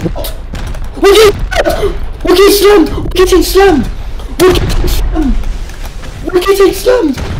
We're getting, we're getting slammed! We're getting slammed! We're getting slammed! We're getting slammed!